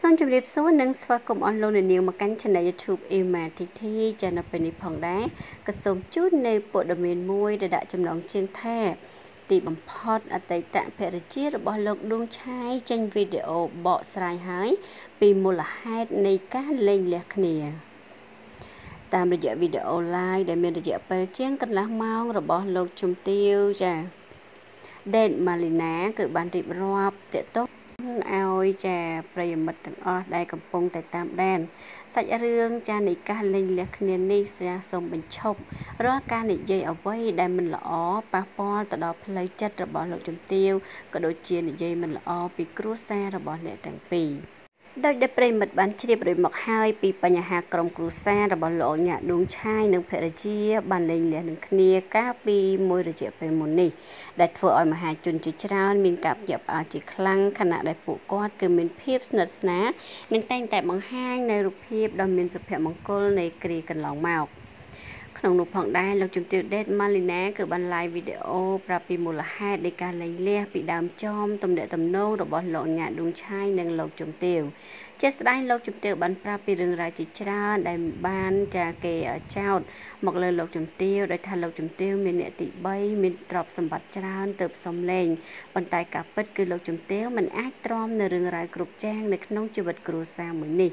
សូមជម្រាបសួរនិងស្វាគមន៍អស់លោកអ្នកនាងមកកាន់ Channel YouTube Ematic ចានៅពេលនេះផងដែរក៏សូមជូននៅព័ត៌មានមួយដែលដាក់ចំណងជើងថាទីបំផុតអតីតភរិយារបស់លោកដួងឆាយចេញវីដេអូបកស្រាយហើយពីមូលហេតុនៃការលែងលះគ្នាតាមរយៈវីដេអូ live ដែលមានរយៈពេលជាងកន្លះម៉ោងរបស់លោកជំទាវចាដេតម៉ាលីណា គឺបានរៀបរាប់តកតង ឲ្យចាប្រិយមិត្តទាំងអស់ដែលកំពុងតែតាមដានសាច់រឿងចានៃការលេងលះគ្នានេះចាសូមបញ្ឈប់រាល់ការនិយាយអ្វីដែលមិនល្អប៉ះពាល់ទៅដល់ផ្លូវចិត្តរបស់លោកជំទាវក៏ដូចជានិយាយមិនល្អពីគ្រួសាររបស់អ្នកទាំងពីរ ដោយដែលប្រិមិត្តបានជ្រាបរួចមកហើយពីបញ្ហាក្រុមគ្រួសាររបស់លោកញ៉ាដួងឆាយនិងភរិយាបានលែងលះនឹងគ្នាកាលពីមួយរយៈពេលមុននេះដែលធ្វើឲ្យមហាជនជាច្រើនមានការភ្ញាក់ផ្អើលជាខ្លាំងខណៈដែលពួកគាត់គឺមានភាពស្និទ្ធស្នាលនិងតែងតែបង្ហាញនៅរូបភាពដ៏មានសុភមង្គលនៃគ្រាកន្លងមក។ ក្នុងនោះផងដែរលោកជំទាវដេតម៉ាលីណាគឺបាន live វីដេអូប្រាប់ពីមូលហេតុនៃការលែងលះពីដើមចំទំនាក់ទំនងរបស់លោកញ៉ាឌួងឆាយនិងលោកជំទាវ ជាស្ដែងលោកជំទាវបានប្រាប់ពីរឿងរ៉ាវជាច្រើនដែលបានចាគេចោតមកលើលោកជំទាវដោយថាលោកជំទាវមានអ្នកទី3មានទ្រព្យសម្បត្តិច្រើនទើបសំលេងប៉ុន្តែការពិតគឺលោកជំទាវមិនអាចទ្រាំនៅរឿងរ៉ាវគ្រប់យ៉ាងនៅក្នុងជីវិតគ្រួសារមួយនេះ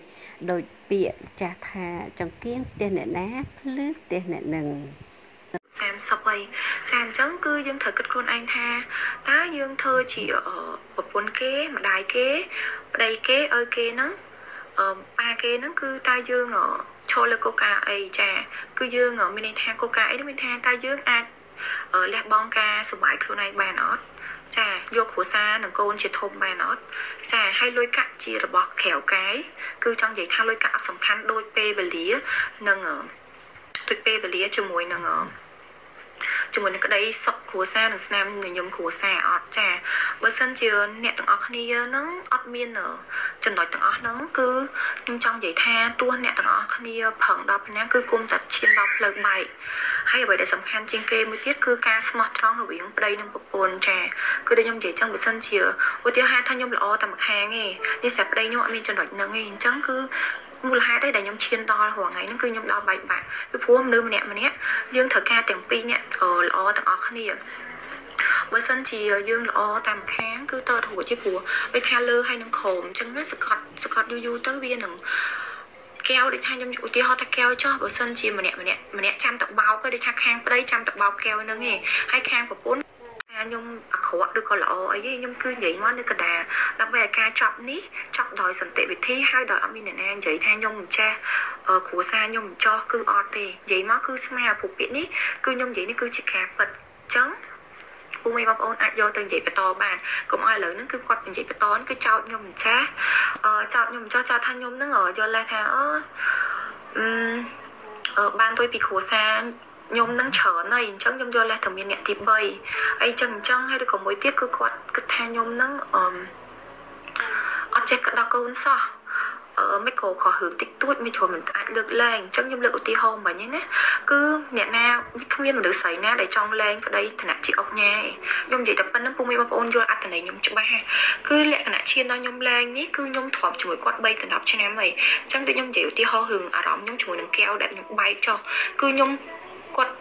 ដោយពាក្យចាស់ថាចង្គៀងផ្ទះអ្នកណាភ្លឺផ្ទះអ្នកនឹង 30អីចាអញ្ចឹងគឺយើងត្រូវគិតខ្លួនឯងថាតើយើងធ្វើជាប្រពន្ធគេម្ដាយគេប្តីគេឲ្យគេហ្នឹងអឺប៉ាគេហ្នឹងគឺតើយើងឈរលើកូកាអីចាគឺយើងមានន័យថាកូកាអីនេះមានថាតើយើងអាចលះបង់ការសុបាយខ្លួនឯងបានអត់ចាយកគ្រួសារនិងកូនជាធំបានអត់ចាហើយលុយកាក់ជារបស់ក្រៅកាយគឺចង់និយាយថាលុយកាក់អត់សំខាន់ដូចពេលវេលានិង ដូចពេលវេលាជាមួយនឹងជាមួយនឹងក្តីសុខគ្រួសារនិងស្នាមញញឹមគ្រួសារអត់ចាបើសិនជាអ្នកទាំងអស់គ្នាហ្នឹងអត់មានចំណុចទាំងអស់ហ្នឹងគឺខ្ញុំចង់និយាយថាទោះអ្នកទាំងអស់គ្នាប្រឹងដល់ប៉ុណ្ណាគឺគុំតែឈានដល់ផ្លូវបែកហើយអ្វីដែលសំខាន់ជាងគេមួយទៀតគឺការស្មោះត្រង់រវាងប្តីនិងប្រពន្ធចាគឺដូចខ្ញុំនិយាយចឹងបើសិនជាឧទាហរណ៍ថាខ្ញុំល្អតែម្ខាងទេនេះស្រាប់ប្តីខ្ញុំអត់មានចំណុចហ្នឹងទេអញ្ចឹងគឺ មូលហេតុដែលខ្ញុំឈានដល់រងថ្ងៃហ្នឹងគឺខ្ញុំដល់បែកបាក់ពីព្រោះមនុស្សម្នាក់ម្នាក់យើងត្រូវការទាំងពីរអ្នកល្អទាំងអស់គ្នាបើសិនជាយើងល្អតាមខាងគឺតើរួចទេព្រោះដូចថាលើហើយនឹងក្រោមអញ្ចឹងណាសកត់សកត់យូរយូរទៅវានឹងកែវដូចថាខ្ញុំឧទាហរណ៍ថាកែវចោះបើសិនជាម្នាក់ម្នាក់ម្នាក់ចាំតបោកក៏ដូចថាខាងប្តីចាំតបោកកែវហ្នឹងឯងហើយខាងប្រពន្ធ ខ្ញុំអាក្រក់ឬក៏ល្អអីខ្ញុំគឺនិយាយមកនៅកណ្ដាលដើម្បីឲ្យការចប់នេះចប់ដោយសន្តិវិធីហើយដោយអត់មានអ្នកណានិយាយថាខ្ញុំមិនចេះគ្រួសារខ្ញុំមិនចោះគឺអត់ទេនិយាយមកគឺស្មើពុកពាក្យនេះគឺខ្ញុំនិយាយនេះគឺជាការពិតអញ្ចឹងពូមីបងប្អូនអាចយកទៅនិយាយបន្តបានកុំឲ្យឥឡូវហ្នឹងគឺគាត់និយាយបន្តគឺចោតខ្ញុំមិនចាស់អឺចោតខ្ញុំមិនចាស់ចោតថាខ្ញុំហ្នឹងយល់លេសថាអឺអឺបានទួយពីគ្រួសារ ខ្ញុំនឹងច្រើនហើយអញ្ចឹងខ្ញុំយកលេសតែមានអ្នកទី3អីចឹងអញ្ចឹងហើយឬក៏មួយទៀតគឺគាត់គិតថាខ្ញុំនឹងអឺអត់ចេះក្តោះកូនសោះអឺមិនក៏ខុសរឿងតិចតួចមិនចូលមិនអាចលើកលែងអញ្ចឹងខ្ញុំលើកឧទាហរណ៍មិញណាគឺអ្នកណាគ្មានមនុស្សស្រីណាដែលចង់លែងប្តីឋានៈជាអុកញ៉ាខ្ញុំនិយាយតែប៉ុណ្្នឹងពុំមានបងប្អូនយល់អត្ថន័យខ្ញុំច្បាស់គឺលក្ខណៈឈានដល់ខ្ញុំលែងនេះគឺខ្ញុំធ្លាប់ជាមួយគាត់3ដល់10ឆ្នាំហើយអញ្ចឹងដូចខ្ញុំនិយាយឧទាហរណ៍រឿងអារម្មណ៍ខ្ញុំជាមួយនឹងកែវដែលខ្ញុំបែកចុះគឺខ្ញុំ គាត់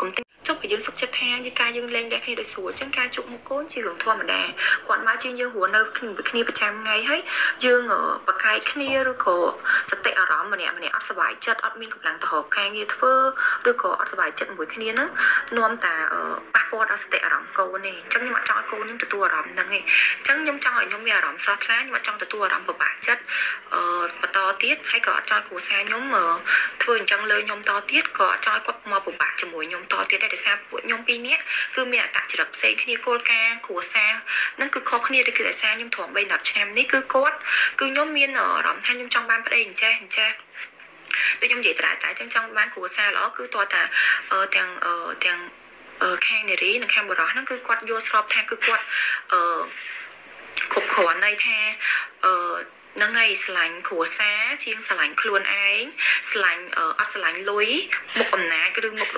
កំតិ ចុះបើយើងសុខចិត្តថាយើងការយើងលែងលះគ្នាដោយស្រួលអញ្ចឹងការជួបមុខកូនជារឿងធម្មតាគាត់មកជាងយើងរស់នៅគ្នាប្រចាំថ្ងៃហើយយើងបកកាយគ្នាឬក៏សតិអារម្មណ៍ម្នាក់ម្នាក់អត់សុបាយចិត្តអត់មានកម្លាំងទៅរកការងារធ្វើឬក៏អត់សុបាយចិត្តជាមួយគ្នាហ្នឹងនាំតាប៉ះពាល់ដល់សតិអារម្មណ៍កូនទេអញ្ចឹងខ្ញុំអត់ចង់ឲ្យកូនខ្ញុំទទួលអារម្មណ៍ហ្នឹងទេអញ្ចឹងខ្ញុំចង់ឲ្យខ្ញុំមានអារម្មណ៍ស្រស់ថ្លាខ្ញុំអត់ចង់ទទួលអារម្មណ៍ពិបាកចិត្តអឺបន្តទៀតហើយក៏អត់ចង់គ្រួសារខ្ញុំធ្វើអញ្ចឹងលើខ្ញុំតទៀតក៏អត់ចង់ឲ្យគាត់មកពិបាកជាមួយខ្ញុំតទៀតដែរដោយសារពួកខ្ញុំពីរនាក់គឺមានអត្តចរិតផ្សេងគ្នាគោលការណ៍គ្រួសារហ្នឹងគឺខុសគ្នាដូចគឺដោយសារខ្ញុំទ្រាំ3 10ឆ្នាំនេះគឺគាត់គឺខ្ញុំមានអារម្មណ៍ថាខ្ញុំចង់បានប្តីអញ្ចេះអញ្ចេះដូចខ្ញុំនិយាយត្រាតែចឹងចង់បានគ្រួសារល្អគឺតើតាទាំងទាំងខាងនារីនិងខាងបុរសហ្នឹងគឺគាត់យល់ស្របថាគឺគាត់អឺគ្រប់គ្រាន់ន័យថាអឺ ហ្នឹងហើយស្រឡាញ់គ្រួសារជាងស្រឡាញ់ខ្លួនឯងស្រឡាញ់អត់ស្រឡាញ់លុយមុខអំណាចឬមុខ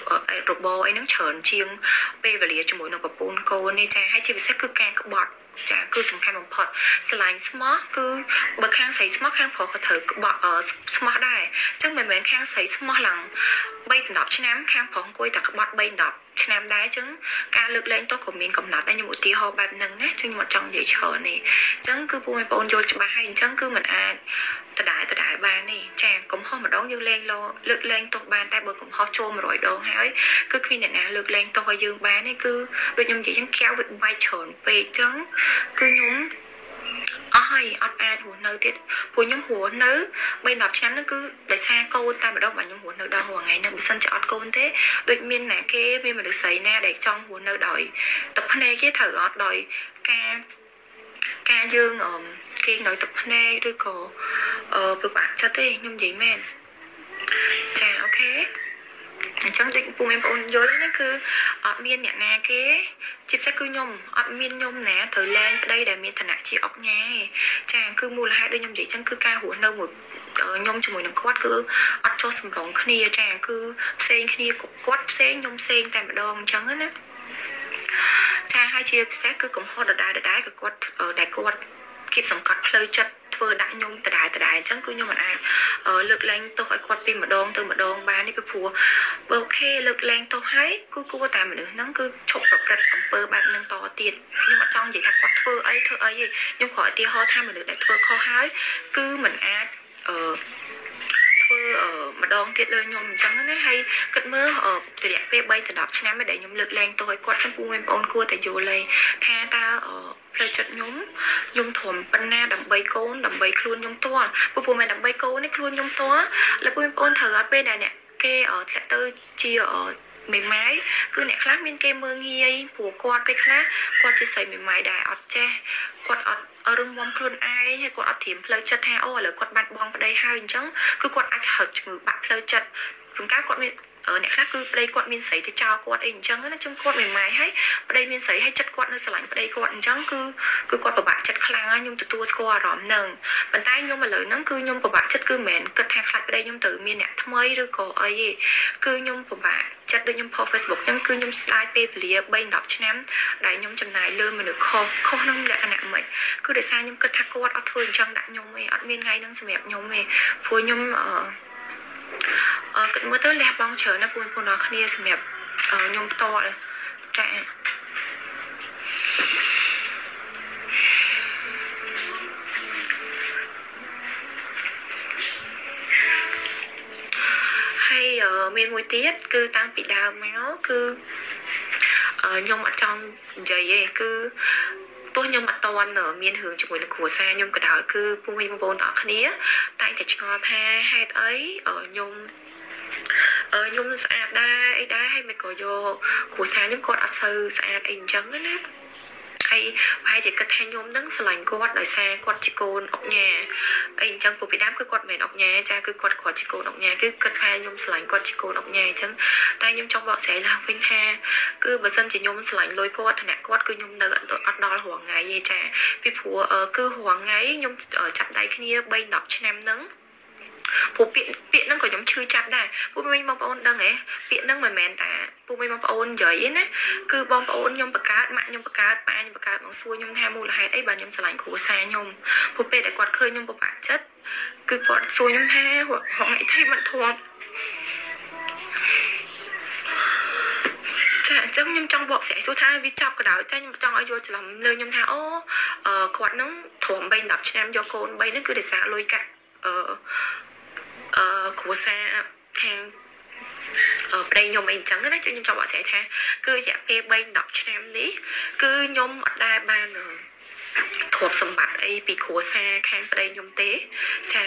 របរអីហ្នឹងច្រើនជាង ពេលវេលាជាមួយនឹងប្រពន្ធកូននេះចាហើយជាពិសេសគឺការក្បត់ចាគឺសំខាន់បំផុតស្រឡាញ់ស្មោះគឺបើខាងស្រីស្មោះខាងប្រុសក៏ត្រូវក្បត់ស្មោះដែរអញ្ចឹងមិនមែនខាងស្រីស្មោះឡើង3 10ឆ្នាំខាងប្រុសអង្គុយតែក្បត់3 10 ឆ្នាំដែរអញ្ចឹងការលើកលែងទោសក៏មានកំណត់ដែរខ្ញុំឧទាហរណ៍បែបហ្នឹងណាចឹងខ្ញុំអត់ចង់និយាយច្រើនទេអញ្ចឹងគឺពូបងប្អូនយល់ច្បាស់ហើយអញ្ចឹងគឺមិនអាចដដែលដដែលបានទេចាកំហុសម្ដងយើងលែងលោលើកលែងទោសបានតែបើកំហុសចូល100ដងហើយគឺគ្មានអ្នកណាលើកលែងទោសឲ្យយើងបានទេគឺដូចខ្ញុំនិយាយអញ្ចឹងកែវវាបែកច្រើនពេកអញ្ចឹងគឺខ្ញុំ អស់ហើយអត់អាចរស់នៅទៀតពួកខ្ញុំរស់នៅ3 10ឆ្នាំហ្នឹងគឺដោយសារកូនតែម្ដងបាទខ្ញុំរស់នៅដល់រាល់ថ្ងៃហ្នឹងបើសិនជាអត់កូនទេដូចមានណាគេមានមនុស្សស្រីណាដែលចង់រស់នៅដោយទឹកភ្នែកគេត្រូវអត់ដោយការការយើងអឺគេងដោយទឹកភ្នែកឬក៏អឺពិបាកចិត្តទេខ្ញុំនិយាយមែនចាអូខេ អញ្ចឹងដូចពូមានបងប្អូនយល់ហ្នឹងគឺអត់មានអ្នកណាគេជាពិសេសគឺខ្ញុំអត់មានខ្ញុំណាត្រូវលែងប្តីដែលមានឋានៈជាអុកញ៉ាទេចាគឺមូលហេតុដូចខ្ញុំនិយាយអញ្ចឹងគឺការរស់នៅមួយខ្ញុំជាមួយនឹងគាត់គឺអត់ចុះសម្រងគ្នាចាគឺផ្សេងគ្នាគាត់ផ្សេងខ្ញុំផ្សេងតែម្ដងអញ្ចឹងណាចាហើយជាពិសេសគឺកំហុសដដែលដដែលគឺគាត់ដែលគាត់គៀបសង្កត់ផ្លូវចិត្ត ធ្វើដាក់ខ្ញុំដដែលដដែលអញ្ចឹងគឺខ្ញុំមិនអាចលើកលែងទោសឲ្យគាត់ពីម្ដងទៅម្ដងបាននេះពីព្រោះបើអូខេលើកលែងទោសឲ្យគឺគួរតែមនុស្សហ្នឹងគឺឈប់ប្រព្រឹត្តអំពើបែបហ្នឹងតទៀតខ្ញុំអត់ចង់និយាយថាគាត់ធ្វើអីធ្វើអីទេខ្ញុំគ្រាន់តែឧទាហរណ៍ថាមនុស្សដែលធ្វើខុសហើយគឺមិនអាចអឺ ធ្វើម្ដងទៀតលើខ្ញុំអញ្ចឹងណាហើយគិតមើលរយៈពេល3ទៅ10ឆ្នាំដែលខ្ញុំលើកលែងទោសឲ្យគាត់ចំពោះបងប្អូនគួរតែយល់ហើយថាតើផ្លូវចិត្តខ្ញុំខ្ញុំធំប៉ុណ្ណាដើម្បីកូនដើម្បីខ្លួនខ្ញុំទាល់ពូពូមិនដើម្បីកូននេះខ្លួនខ្ញុំទាល់លើបងប្អូនត្រូវឲ្យពេលដែលអ្នកគេធ្លាក់ទៅជា មេម៉ាយគឺអ្នកខ្លះមានគេមើងងាយព្រោះគាត់ពេលខ្លះគាត់ជាស្រីមេម៉ាយដែរអត់ចេះគាត់អត់រឹងមាំខ្លួនឯងហើយគាត់អត់ត្រៀមផ្លូវចិត្តថាអូឥឡូវគាត់បាត់បង់ប្តីហើយអញ្ចឹងគឺគាត់អាចហៅជំងឺបាក់ផ្លូវចិត្តជួនកាលគាត់មាន អ្នកខ្លះគឺប្តីគាត់មានស្រីទៅចោលគាត់អីអញ្ចឹងណាជុំគាត់មិនម៉ាយហើយប្តីមានស្រីហើយចិត្តគាត់នៅស្រឡាញ់ប្តីគាត់អញ្ចឹងគឺគឺគាត់ពិបាកចិត្តខ្លាំងហើយខ្ញុំទទួលស្គាល់អារម្មណ៍ហ្នឹងប៉ុន្តែខ្ញុំឥឡូវហ្នឹងគឺខ្ញុំពិបាកចិត្តគឺមិនមែនគិតថាខ្លាចប្តីខ្ញុំទៅមានអ្នកថ្មីឬក៏អីទេគឺខ្ញុំពិបាកចិត្តដូចខ្ញុំផុស Facebook អញ្ចឹងគឺខ្ញុំស្ដាយពេលវេលា3 10ឆ្នាំដែលខ្ញុំចំណាយលើមនុស្សខុសខុសនឹងលក្ខណៈមិនគឺដោយសារខ្ញុំគិតថាគាត់អត់ធ្វើអញ្ចឹងដាក់ខ្ញុំទេអត់មានថ្ងៃហ្នឹងសម្រាប់ខ្ញុំទេព្រោះខ្ញុំអឺ អឺគិតមើលទៅលះបង់ច្រើនណាស់បងប្អូនអរគ្នាសម្រាប់ខ្ញុំផ្ទាល់ចាហើយមានមួយទៀតគឺតាំងពីដើមមកគឺខ្ញុំអត់ចង់និយាយទេគឺ ទោះខ្ញុំអត់តន់មានរឿងជាមួយនឹងគ្រួសារខ្ញុំក៏ដោយគឺពុកវិញបងប្អូនទាំងអស់គ្នាតែតែឆ្ងល់ថាហេតុអីខ្ញុំខ្ញុំស្អាតដែរអីដែរហើយមិនក៏យកគ្រួសារខ្ញុំគាត់អត់សូវស្អាតអីអញ្ចឹងណា ហើយប្រហែលជាគិតថាខ្ញុំនឹងស្រឡាញ់គាត់ដោយសារគាត់ជាកូនអុកញ៉ាអីអញ្ចឹងពួកពីដើមគឺគាត់មិនមែនអុកញ៉ាចាគឺគាត់គាត់ជាកូនអុកញ៉ាគឺគិតថាខ្ញុំស្រឡាញ់គាត់ជាកូនអុកញ៉ាអញ្ចឹងតែខ្ញុំចង់បកស្រាយឡើងវិញថាគឺបើសិនជាខ្ញុំស្រឡាញ់លុយគាត់ឋានៈគាត់គឺខ្ញុំនៅអត់ដល់រងថ្ងៃទេចាពីព្រោះគឺរងថ្ងៃខ្ញុំចាប់ដៃគ្នា3 10ឆ្នាំហ្នឹងព្រោះពាក្យពាក្យហ្នឹងក៏ខ្ញុំឈឺចាប់ដែរពួកមិញបងប្អូនដឹងហ៎ពាក្យហ្នឹងមិនមែនតា ពួកមិញបងប្អូននិយាយទេណាគឺបងប្អូនខ្ញុំបង្កើតម៉ាក់ខ្ញុំបង្កើតប៉ាខ្ញុំបង្កើតមកសួរខ្ញុំថាមូលហេតុអីបានខ្ញុំឆ្លាញ់គ្រូសាខ្ញុំព្រោះពេលដែលគាត់ឃើញខ្ញុំពិបាកចិត្តគឺគាត់សួរខ្ញុំថាហងអីថៃមិនធំចាអញ្ចឹងខ្ញុំចង់បកស្រាយទោះថាវាចប់ក៏ដោយតែខ្ញុំចង់ឲ្យយល់ច្រឡំលើខ្ញុំថាអូគាត់នឹងទ្រាំ3 10ឆ្នាំយកកូន3ហ្នឹងគឺដោយសារលុយកាក់អឺអឺគ្រួសារខាងអឺ ប្តីខ្ញុំអីអញ្ចឹងណាខ្ញុំចង់បកស្រាយថាគឺរយៈពេល3 10ឆ្នាំនេះគឺខ្ញុំអត់ដែលបានទ្រព្យសម្បត្តិអីពីគ្រួសារខាងប្តីខ្ញុំទេចា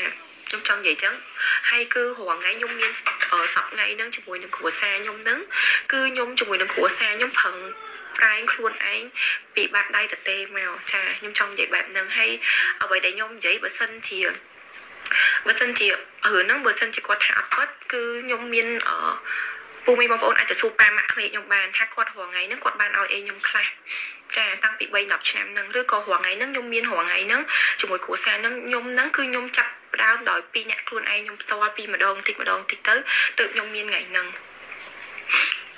ខ្ញុំចង់និយាយចឹងហើយគឺរាល់ថ្ងៃខ្ញុំមានសប្ថ្ងៃហ្នឹងជាមួយនឹងគ្រួសារខ្ញុំហ្នឹងគឺខ្ញុំជាមួយនឹងគ្រួសារខ្ញុំប្រឹងប្រែងខ្លួនឯងពីបាត់ដៃទទេមកចាខ្ញុំចង់និយាយបែបហ្នឹងហើយអ្វីដែលខ្ញុំនិយាយបើសិនជា បើសិនជារឿងហ្នឹងបើសិនជាគាត់ថាអត់ពិតគឺខ្ញុំមានអឺពូមីបងប្អូនអាចទៅសួរប៉ាម៉ាក់ក្មេកខ្ញុំបានថាគាត់រងថ្ងៃហ្នឹងគាត់បានឲ្យអីខ្ញុំខ្លះចាតាំងពី3 10ឆ្នាំហ្នឹងឬក៏រងថ្ងៃហ្នឹងខ្ញុំមានរងថ្ងៃហ្នឹងជាមួយគ្រួសារហ្នឹងខ្ញុំហ្នឹងគឺខ្ញុំចាប់ផ្ដើមដោយពីអ្នកខ្លួនឯងខ្ញុំផ្ទាល់ពីម្ដងតិចម្ដងតិចទៅទើបខ្ញុំមានថ្ងៃហ្នឹង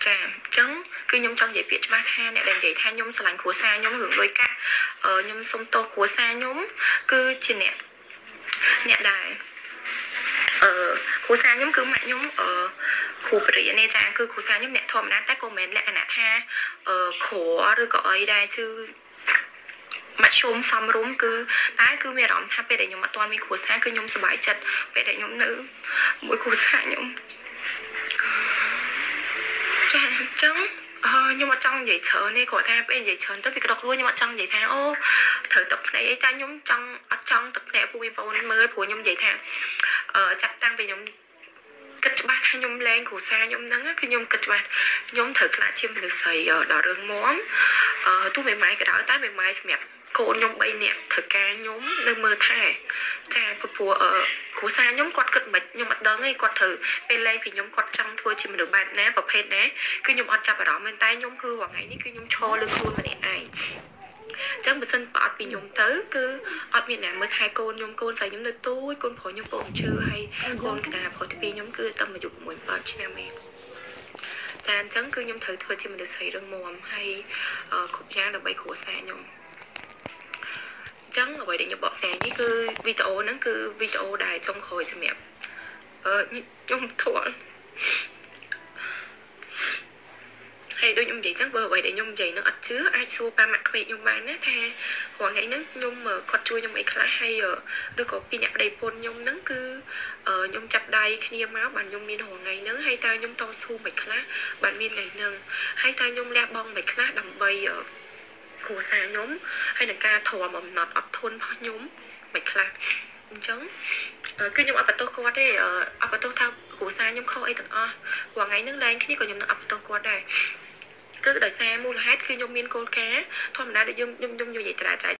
ចាអញ្ចឹងគឺខ្ញុំចង់និយាយពាក្យច្បាស់ថាអ្នកដែលនិយាយថាខ្ញុំស្រឡាញ់គ្រួសារខ្ញុំរឿងលុយកាក់ខ្ញុំសុំទោសគ្រួសារខ្ញុំគឺជាអ្នក អ្នកដែលអឺគ្រួសារខ្ញុំគឺម៉ាក់ខ្ញុំអឺគ្រូបរិញ្ញាចាគឺគ្រូសាខ្ញុំអ្នកធម្មតាតែក៏មិនមែនលក្ខណៈថាអឺគ្រូឬក៏អីដែរគឺមជ្ឈមសំរុំគឺតែគឺមានអារម្មណ៍ថាពេលដែលខ្ញុំអត់ទាន់មានគ្រួសារគឺខ្ញុំសប្បាយចិត្តពេលដែលខ្ញុំនៅមួយគ្រួសារខ្ញុំចាអញ្ចឹង អឺខ្ញុំអត់ចង់និយាយច្រើនទេគាត់ថាពេលនិយាយច្រើនទៅវាក្តុករួចខ្ញុំអត់ចង់និយាយថាអូត្រូវទឹកភ្នែកអីតែខ្ញុំចង់អត់ចង់ទឹកភ្នែកពួកបងប្អូនមើលព្រោះខ្ញុំនិយាយថាអឺចាប់តាំងពីខ្ញុំគិតច្បាស់ថាខ្ញុំលែងគ្រូសាខ្ញុំហ្នឹងគឺខ្ញុំគិតច្បាស់ខ្ញុំត្រូវខ្លាចជាមនុស្សស្រីដល់រឿងមមអឺទោះមេម៉ាយក៏ដោយតែមេម៉ាយសម្រាប់កូនខ្ញុំ3នាក់ធ្វើការខ្ញុំនៅមើលថែចាព្រោះអឺគ្រូសាខ្ញុំគាត់គិតមិនខ្ញុំអត់ដឹងទេគាត់ត្រូវពេលលែងពីខ្ញុំគាត់ចង់ធ្វើជាមនុស្ស បែបណាប្រភេទណាគឺខ្ញុំអត់ចាប់អារម្មណ៍មែនតែខ្ញុំគឺរាល់ថ្ងៃនេះគឺខ្ញុំឈរលើខ្លួនម្នាក់ឯងចឹងបើសិនបើអត់ពីខ្ញុំទៅគឺអត់មានអ្នកមើលថែកូនខ្ញុំកូនស្រីខ្ញុំនៅទូចកូនប្រុសខ្ញុំពងឈឺហើយកូនកណ្ដាលប្រុសទីពីរខ្ញុំគឺតែអាយុ6 7ឆ្នាំឯងចាអញ្ចឹងគឺខ្ញុំត្រូវធ្វើជាមនុស្សស្រីរឹងមាំហើយគ្រប់យ៉ាងដើម្បីគ្រួសារខ្ញុំចឹងអ្វីដែលខ្ញុំបកស្រាយនេះគឺវីដេអូហ្នឹងគឺវីដេអូដែលចុងក្រោយសម្រាប់អឺខ្ញុំធွာហើយ ដូចខ្ញុំនិយាយចឹងបើអ្វីដែលខ្ញុំនិយាយនឹងអត់ជឿអាចសួរប៉ាម៉ាក់ក្មេកខ្ញុំបានណាថារាល់ថ្ងៃហ្នឹងខ្ញុំគាត់ជួយខ្ញុំអីខ្លះហើយឬក៏ពីអ្នកប្តីប្រពន្ធខ្ញុំហ្នឹងគឺខ្ញុំចាប់ដៃគ្នាមកបានខ្ញុំមានរាល់ថ្ងៃហ្នឹងហើយតើខ្ញុំតស៊ូមិនខ្លះបានមានថ្ងៃហ្នឹងហើយតើខ្ញុំលះបង់មិនខ្លះដើម្បីគ្រួសារខ្ញុំហើយនឹងការទ្រាំអំណត់អត់ធន់របស់ខ្ញុំមិនខ្លះអញ្ចឹងគឺខ្ញុំអត់បន្ទោសគាត់ទេអត់បន្ទោសថាគ្រួសារខ្ញុំខុសអីទាំងអស់ព្រោះថ្ងៃហ្នឹងឡើងគ្នាក៏ខ្ញុំនឹងអត់បន្ទោសគាត់ដែរ គឺដោយសារមូលហេតុគឺខ្ញុំមានគោលការណ៍ធម្មតាដែលខ្ញុំខ្ញុំខ្ញុំនិយាយត្រែត្រែ